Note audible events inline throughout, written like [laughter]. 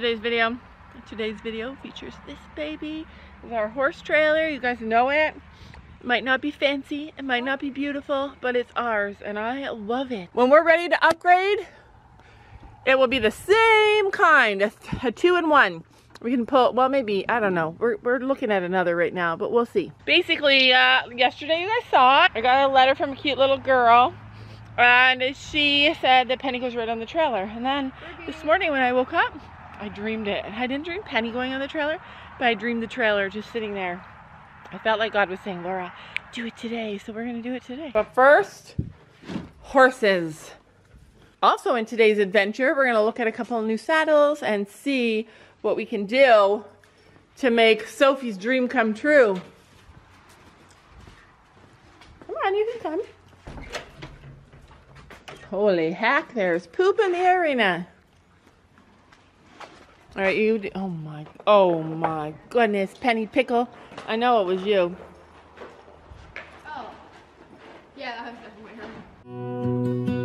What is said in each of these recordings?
today's video. Today's video features this baby. It's our horse trailer. You guys know it. It might not be fancy, it might not be beautiful, but it's ours and I love it. When we're ready to upgrade, it will be the same kind, a, a two in one. We can pull, well maybe, I don't know. We're, we're looking at another right now, but we'll see. Basically, uh, yesterday you guys saw it. I got a letter from a cute little girl and she said that Penny goes right on the trailer. And then this morning when I woke up, I dreamed it. I didn't dream Penny going on the trailer, but I dreamed the trailer just sitting there. I felt like God was saying, Laura, do it today. So we're going to do it today. But first, horses. Also in today's adventure, we're going to look at a couple of new saddles and see what we can do to make Sophie's dream come true. Come on, you can come. Holy heck, there's poop in the arena. All right, you, oh my, oh my goodness, Penny Pickle. I know it was you. Oh. Yeah, that was definitely her.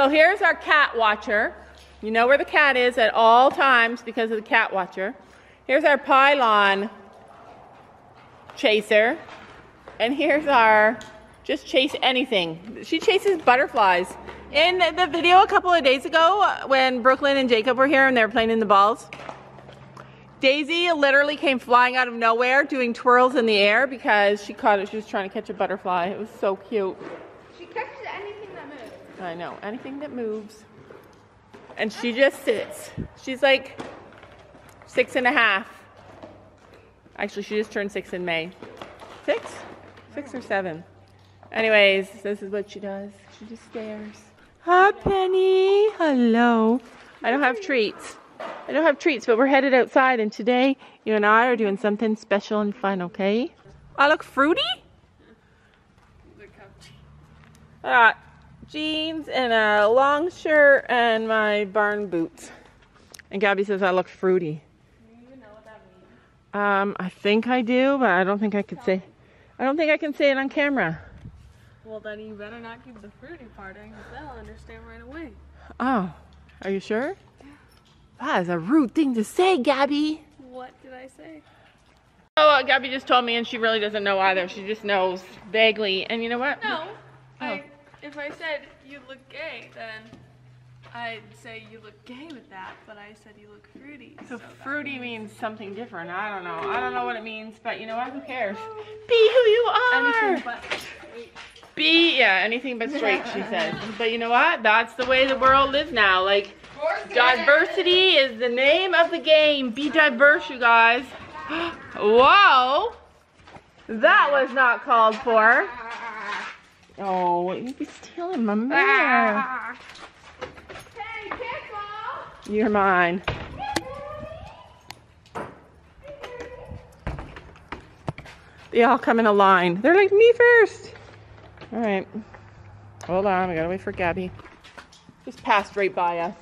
So here's our cat watcher. You know where the cat is at all times because of the cat watcher. Here's our pylon chaser. And here's our just chase anything. She chases butterflies. In the video a couple of days ago uh, when Brooklyn and Jacob were here and they were playing in the balls, Daisy literally came flying out of nowhere doing twirls in the air because she caught it. She was trying to catch a butterfly. It was so cute. She catches anything that moves. I know, anything that moves. And she just sits. She's like six and a half. Actually, she just turned six in May. Six? Six or seven. Anyways, this is what she does. She just stares. Hi, Penny. Hello. I don't have treats. I don't have treats, but we're headed outside, and today you and I are doing something special and fun, okay? I look fruity? I got jeans and a long shirt and my barn boots. And Gabby says I look fruity. Um, I think I do, but I don't think I could say. I don't think I can say it on camera. Well, then you better not keep the fruity part in, because they'll understand right away. Oh, are you sure? Yeah. That is a rude thing to say, Gabby. What did I say? Oh, uh, Gabby just told me, and she really doesn't know either. She just knows vaguely. And you know what? No. I, if I said you look gay, then I'd say you look gay with that, but I said you look fruity. So that fruity means something different. I don't know. I don't know what it means, but you know what? Who cares? Be who you are. Anything but Be yeah, anything but straight, she [laughs] said. But you know what? That's the way the world is now. Like diversity is the name of the game. Be diverse, you guys. [gasps] Whoa! That was not called for. Oh, you'd be stealing my ah. mare. Hey, careful! You're mine. They all come in a line. They're like me first. All right. Hold on. I gotta wait for Gabby. Just passed right by us.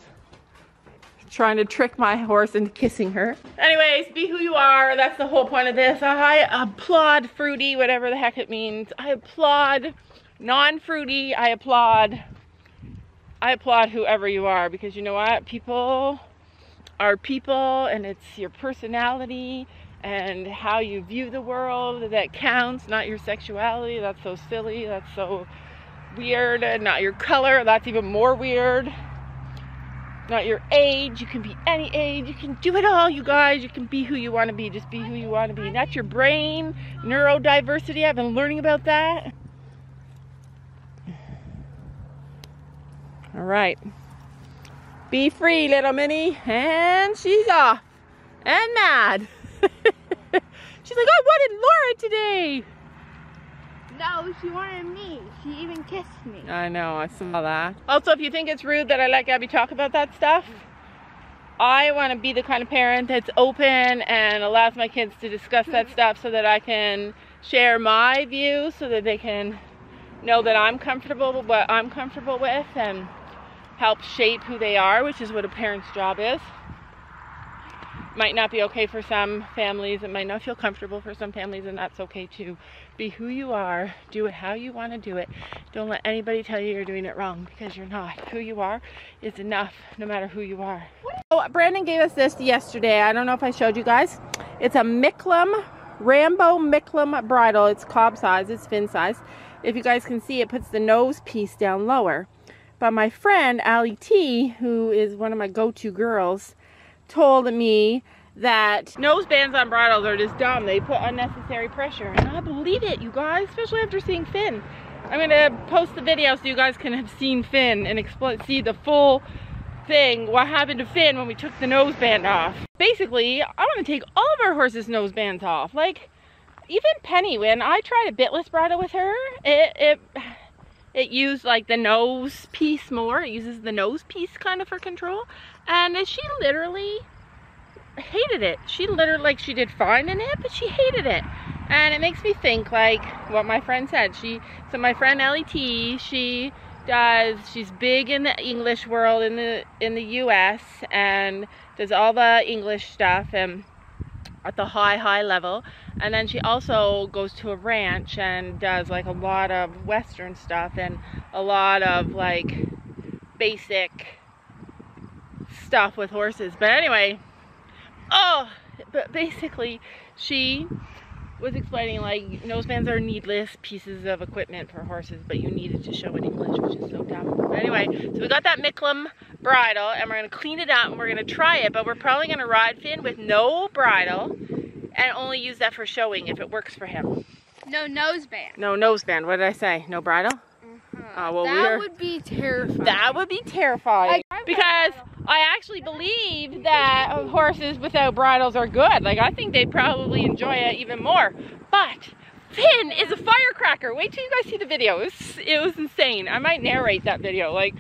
Trying to trick my horse into kissing her. Anyways, be who you are. That's the whole point of this. I applaud fruity, whatever the heck it means. I applaud non-fruity. I applaud. I applaud whoever you are because you know what? People are people and it's your personality and how you view the world that counts, not your sexuality. That's so silly. That's so weird. And not your color. That's even more weird. Not your age. You can be any age. You can do it all, you guys. You can be who you want to be. Just be who you want to be. Not your brain. Neurodiversity. I've been learning about that. All right. Be free, little Minnie. And she's off. And mad. [laughs] she's like, I wanted Laura today. No, she wanted me. She even kissed me. I know, I saw that. Also, if you think it's rude that I let Gabby talk about that stuff, I want to be the kind of parent that's open and allows my kids to discuss that stuff so that I can share my views so that they can know that I'm comfortable with what I'm comfortable with and help shape who they are, which is what a parent's job is. Might not be okay for some families, it might not feel comfortable for some families, and that's okay too. Be who you are, do it how you want to do it. Don't let anybody tell you you're doing it wrong because you're not. Who you are is enough, no matter who you are. Oh, Brandon gave us this yesterday. I don't know if I showed you guys. It's a Micklem, Rambo Micklem bridle. It's cob size, it's Finn size. If you guys can see, it puts the nose piece down lower. But my friend, Allie T, who is one of my go-to girls, told me that nose bands on bridles are just dumb. They put unnecessary pressure. And I believe it, you guys, especially after seeing Finn. I'm to post the video so you guys can have seen Finn and see the full thing, what happened to Finn when we took the nose band off. Basically, I want to take all of our horses' nose bands off. Like, even Penny, when I tried a bitless bridle with her, it, it it used like the nose piece more. It uses the nose piece kind of for control. And she literally hated it. She literally, like she did fine in it, but she hated it. And it makes me think like what my friend said. She, so my friend Ellie T, she does, she's big in the English world in the, in the US and does all the English stuff and at the high, high level. And then she also goes to a ranch and does like a lot of Western stuff and a lot of like basic stuff with horses. But anyway, oh, but basically she was explaining like nosebands are needless pieces of equipment for horses, but you needed to show in English, which is so dumb. But anyway, so we got that Micklem bridle and we're gonna clean it up and we're gonna try it, but we're probably gonna ride Finn with no bridle and only use that for showing if it works for him. No noseband. No noseband, what did I say? No bridle? Uh, well, that would be terrifying. That would be terrifying. because I actually believe that horses without bridles are good. Like, I think they'd probably enjoy it even more. But Finn is a firecracker. Wait till you guys see the video. It was, it was insane. I might narrate that video. Like,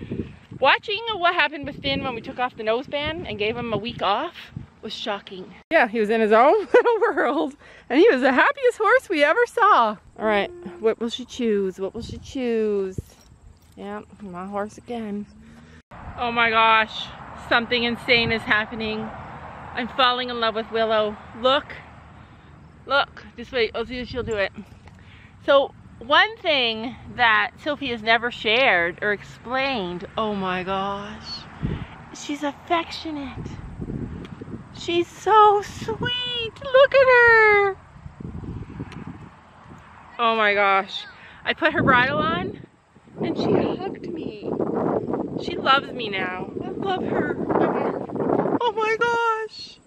watching what happened with Finn when we took off the noseband and gave him a week off was shocking. Yeah, he was in his own [laughs] little world and he was the happiest horse we ever saw. All right, what will she choose? What will she choose? Yeah, my horse again. Oh my gosh, something insane is happening. I'm falling in love with Willow. Look, look, just wait, I'll see if she'll do it. So one thing that Sophie has never shared or explained, oh my gosh, she's affectionate. She's so sweet, look at her. Oh my gosh. I put her bridle on and she hugged me. She loves me now. I love her. Oh my gosh.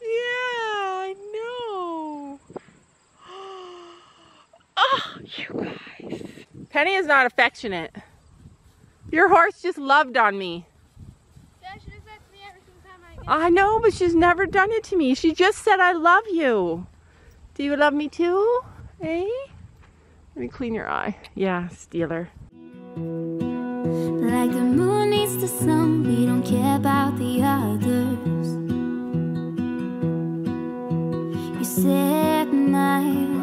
Yeah, I know. [gasps] Oh, you guys. Penny is not affectionate. Your horse just loved on me. I know, but she's never done it to me. She just said, I love you. Do you love me too? Eh? Let me clean your eye. Yeah, stealer. Like the moon needs the sun, we don't care about the others. You set my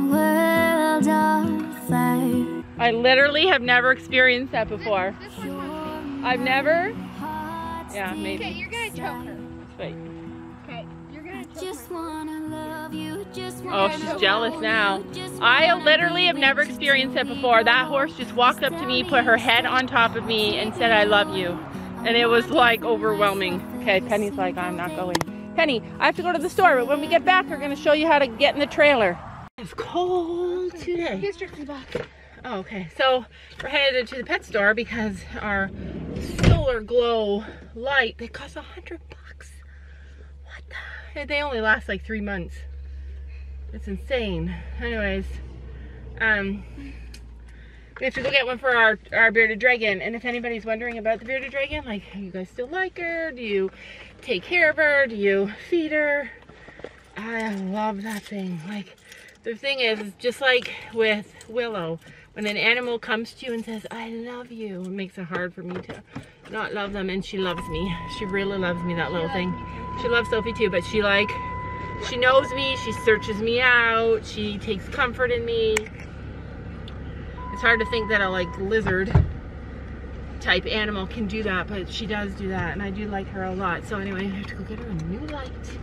world on fire. I literally have never experienced that before. I've never. Yeah, maybe. Okay, you're gonna choke her. Wait. Okay, you're gonna choke her. Oh, she's jealous now. I literally have never experienced that before. That horse just walked up to me, put her head on top of me, and said, I love you. And it was like overwhelming. Okay, Penny's like, I'm not going. Penny, I have to go to the store, but when we get back, we're going to show you how to get in the trailer. It's cold today. Here's Trixie back. Oh, okay. So we're headed to the pet store because our Solar Glo light, they cost a hundred bucks. What the? They only last like three months. It's insane. Anyways, um, we have to go get one for our, our bearded dragon. And if anybody's wondering about the bearded dragon, like, you guys still like her? Do you take care of her? Do you feed her? I love that thing. Like, the thing is, just like with Willow, when an animal comes to you and says, I love you, it makes it hard for me to not love them. And she loves me. She really loves me, that little thing. She loves Sophie too, but she like She knows me, she searches me out, she takes comfort in me. It's hard to think that a like lizard type animal can do that, but she does do that, and I do like her a lot. So anyway, I have to go get her a new light.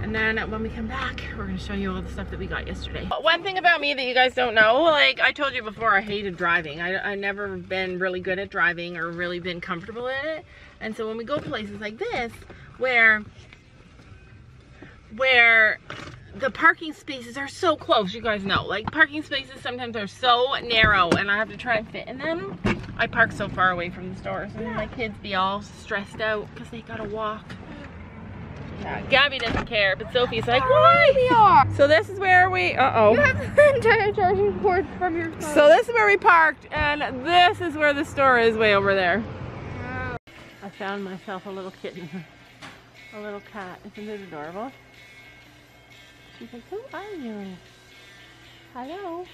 And then when we come back, we're gonna show you all the stuff that we got yesterday. One thing about me that you guys don't know, like I told you before, I hated driving. I, I never been really good at driving or really been comfortable in it. And so when we go places like this, where, where the parking spaces are so close, you guys know. Like parking spaces sometimes are so narrow and I have to try and fit in them. I park so far away from the stores and my kids be all stressed out because they gotta walk. Yeah, Gabby doesn't care, but Sophie's like, oh, why? We are. So this is where we, uh-oh. You have the [laughs] entire charging cord from your phone. So this is where we parked, and this is where the store is way over there. I found myself a little kitten, a little cat. Isn't it adorable? She's like, who are you? Hello.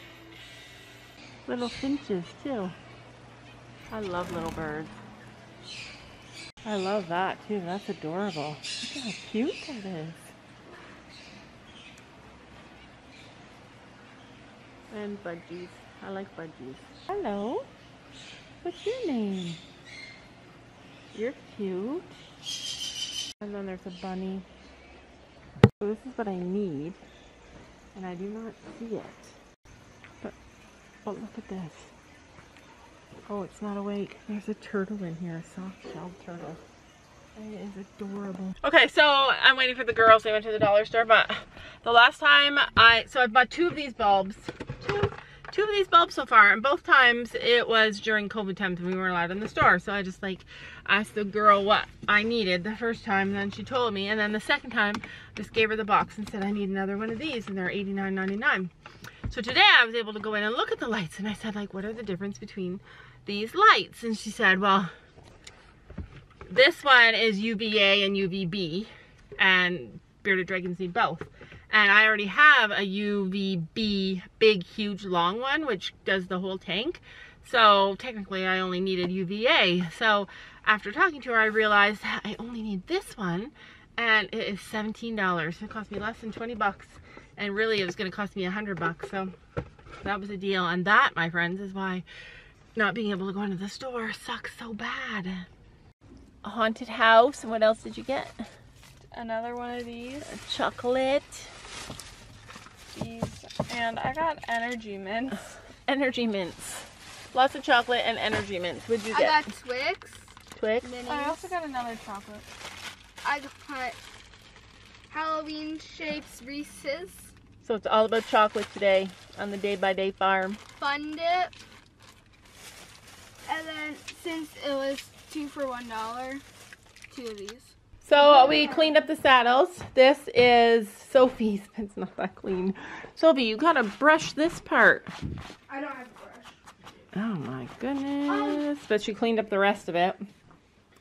Little finches too. I love little birds. I love that too. That's adorable. Look how cute that is. And budgies. I like budgies. Hello. What's your name? You're cute. And then there's a bunny. So this is what I need. And I do not see it. But, oh, look at this. Oh, it's not awake. There's a turtle in here, a soft-shelled turtle. It is adorable. Okay, so I'm waiting for the girls. They went to the dollar store, but the last time I, so I've bought two of these bulbs. Two, of these bulbs so far, and both times it was during COVID times we weren't allowed in the store. So I just like asked the girl what I needed the first time, and then she told me. And then the second time, just gave her the box and said, I need another one of these, and they're $89.99. So today I was able to go in and look at the lights, and I said, like, what are the difference between these lights? And she said, well, this one is UVA and UVB, and Bearded Dragons need both. And I already have a UVB big, huge, long one, which does the whole tank. So technically I only needed UVA. So after talking to her, I realized I only need this one and it is $17. It cost me less than 20 bucks. And really it was gonna cost me a hundred bucks. So that was a deal. And that, my friends, is why not being able to go into the store sucks so bad. A haunted house. What else did you get? Another one of these. A chocolate. These. And I got energy mints. [sighs] Energy mints. Lots of chocolate and energy mints. What'd you get? I got Twix, Twix? minis. I also got another chocolate. I got Halloween shapes Reese's, So it's all about chocolate today on the Day by Day farm. Fun Dip, and then since it was two for one dollar, two of these. So we cleaned up the saddles. This is Sophie's. [laughs] It's not that clean. Sophie, you gotta brush this part. I don't have a brush. Oh my goodness. But she cleaned up the rest of it.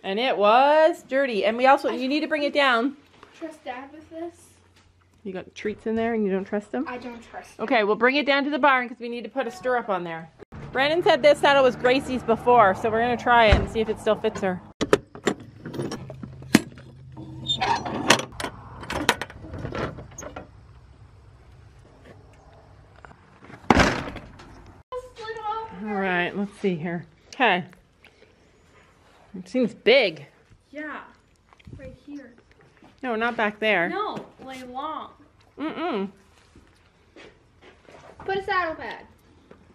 And it was dirty. And we also, you need to bring it down. Trust Dad with this? You got treats in there and you don't trust them? I don't trust. Okay, we'll bring it down to the barn because we need to put a stirrup on there. Brandon said this saddle was Gracie's before, so we're gonna try it and see if it still fits her. All right, let's see here. Okay. It seems big. Yeah. Right here. No, not back there. No, like long. Mm-mm. Put a saddle pad.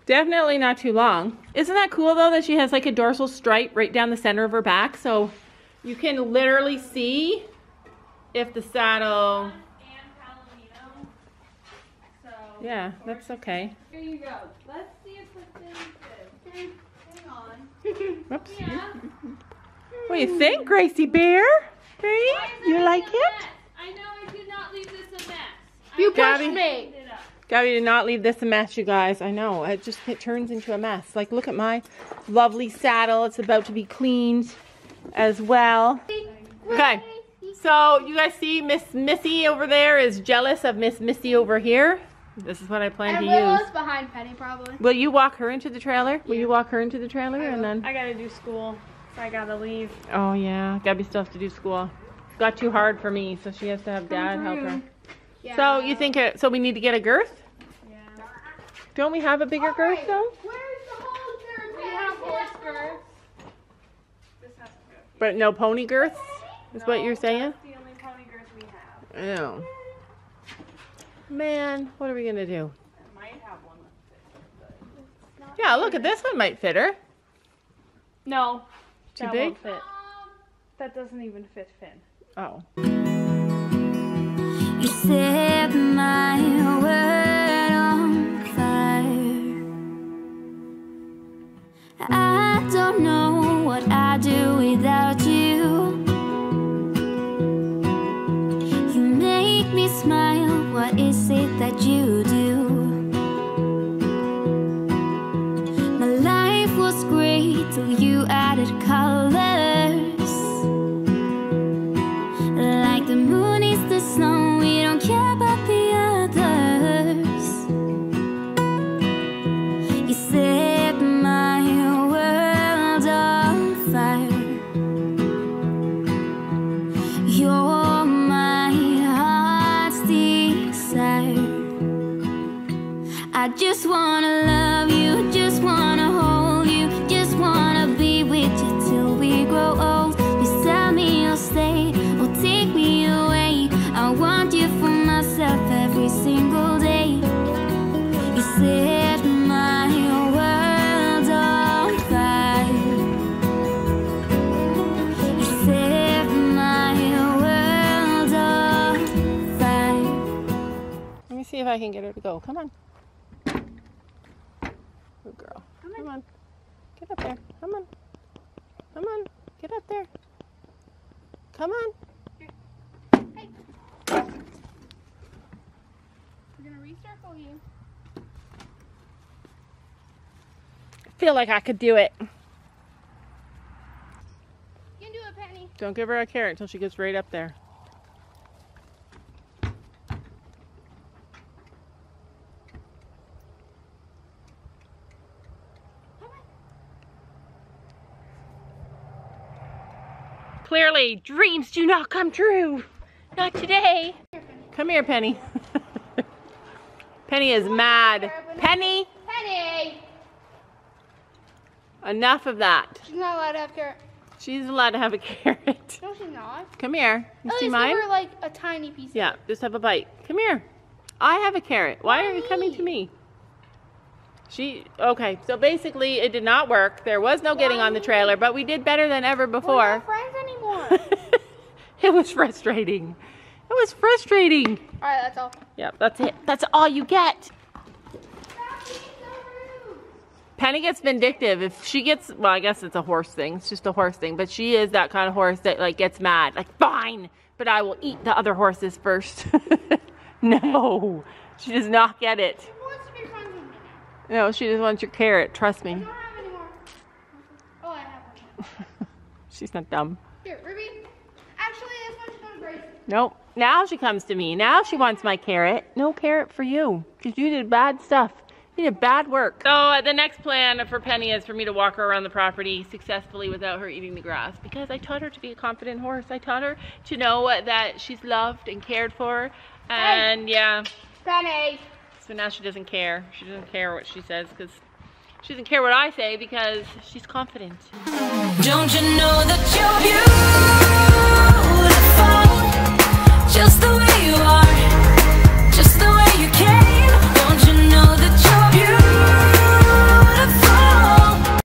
Definitely not too long. Isn't that cool though that she has like a dorsal stripe right down the center of her back so you can literally see if the saddle And Palomino. So. Yeah, that's okay. Here you go. Let's see if this is Hang on. [laughs] Whoops. Yeah. What do you think, Gracie Bear? Hey, you like it? mess? I know I did not leave this a mess. You I Gabby? me. cleaned it up. Gabby did not leave this a mess, you guys. I know. It just it turns into a mess. Like, look at my lovely saddle. It's about to be cleaned as well. Okay. So you guys see Miss Missy over there is jealous of Miss Missy over here. This is what I plan And to use. Willow's behind Penny probably. Will you walk her into the trailer? Will you walk her into the trailer and then? I gotta do school, so I gotta leave. Oh yeah, Gabby still has to do school. Got too hard for me, so she has to have dad help her. Yeah. So you think, it, so we need to get a girth? Yeah. Don't we have a bigger girth though? Where's the whole girth? We have horse girths. This has to go. But no pony girths, is what you're saying? That's the only pony girth we have. Oh. Man, what are we gonna do? I might have one that fits, Yeah, look at this one might fit her. no. Too that big? Won't fit. That doesn't even fit Finn. Oh. If I can get her to go. Come on. Good girl. Come on. Get up there. Come on. Come on. Get up there. Come on. We're gonna recircle you. I feel like I could do it. You can do it, Penny. Don't give her a carrot until she gets right up there. Clearly, dreams do not come true. Not today. Come here, Penny. Penny is mad. Penny, Penny! enough of that. She's not allowed to have carrot. She's allowed to have a carrot. No, she's not. Come here. You At see least mine? give her like a tiny piece. of Yeah, just have a bite. Come here. I have a carrot. Why are you coming to me? She okay. So basically, it did not work. There was no getting on the trailer, but we did better than ever We're before. Not friends anymore. it was frustrating. It was frustrating. Alright, that's all. Yep, that's it. That's all you get. Penny gets vindictive. If she gets, well, I guess it's a horse thing. It's just a horse thing. But she is that kind of horse that like gets mad. Like, fine, but I will eat the other horses first. [laughs] no, she does not get it. She wants to be friends with me. No, she just wants your carrot. Trust me. I don't have any more. Oh, I have one. [laughs] She's not dumb. Here, Ruby. Actually, this one's going to Gracie. Nope. Now she comes to me. Now she wants my carrot. No carrot for you because you did bad stuff. You did bad work. So uh, the next plan for Penny is for me to walk her around the property successfully without her eating the grass because I taught her to be a confident horse. I taught her to know that she's loved and cared for. And yeah, Penny. so now she doesn't care. She doesn't care what she says because she doesn't care what I say because she's confident. Just the way you are.